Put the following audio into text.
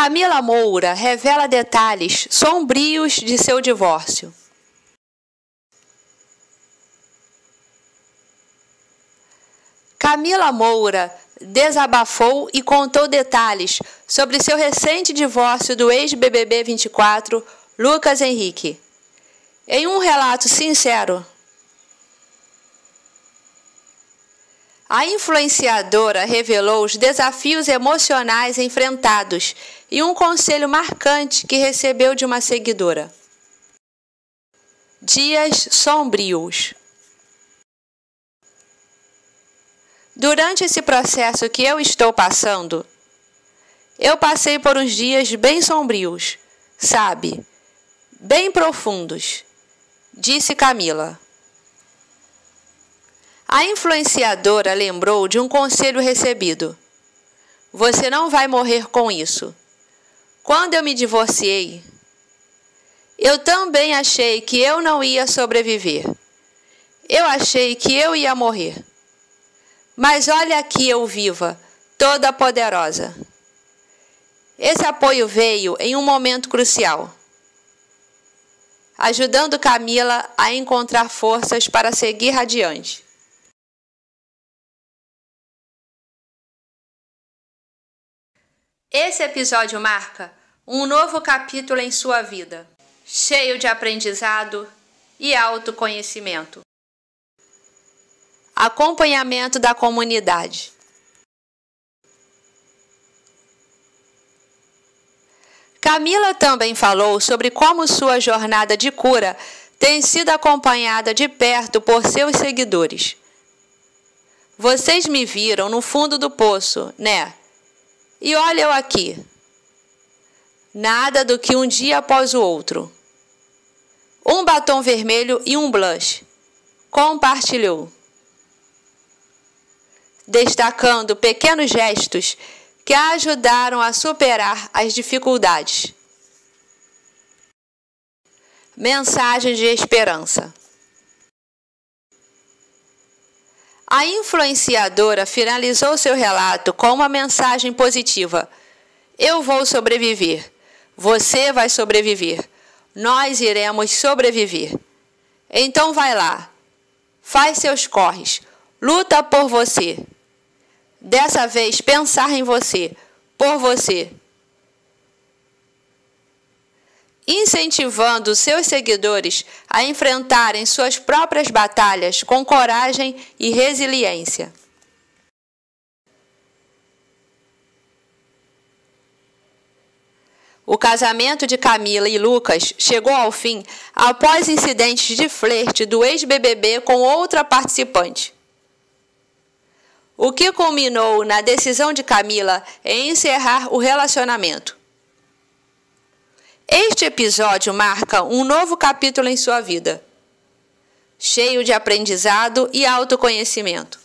Camila Moura revela detalhes sombrios de seu divórcio. Camila Moura desabafou e contou detalhes sobre seu recente divórcio do ex-BBB 24, Lucas Henrique. Em um relato sincero, a influenciadora revelou os desafios emocionais enfrentados e um conselho marcante que recebeu de uma seguidora. Dias sombrios. Durante esse processo que eu estou passando, eu passei por uns dias bem sombrios, sabe? Bem profundos, disse Camila. A influenciadora lembrou de um conselho recebido. Você não vai morrer com isso. Quando eu me divorciei, eu também achei que eu não ia sobreviver. Eu achei que eu ia morrer. Mas olha aqui eu viva, toda poderosa. Esse apoio veio em um momento crucial, ajudando Camila a encontrar forças para seguir adiante. Esse episódio marca um novo capítulo em sua vida, cheio de aprendizado e autoconhecimento acompanhamento da comunidade. Camila também falou sobre como sua jornada de cura tem sido acompanhada de perto por seus seguidores. Vocês me viram no fundo do poço, né? E olha eu aqui. Nada do que um dia após o outro. Um batom vermelho e um blush. Compartilhou destacando pequenos gestos que ajudaram a superar as dificuldades. Mensagem de esperança. A influenciadora finalizou seu relato com uma mensagem positiva: Eu vou sobreviver. Você vai sobreviver. Nós iremos sobreviver. Então vai lá. Faz seus corres. Luta por você. Dessa vez, pensar em você, por você. Incentivando seus seguidores a enfrentarem suas próprias batalhas com coragem e resiliência. O casamento de Camila e Lucas chegou ao fim após incidentes de flerte do ex-BBB com outra participante o que culminou na decisão de Camila em encerrar o relacionamento. Este episódio marca um novo capítulo em sua vida, cheio de aprendizado e autoconhecimento.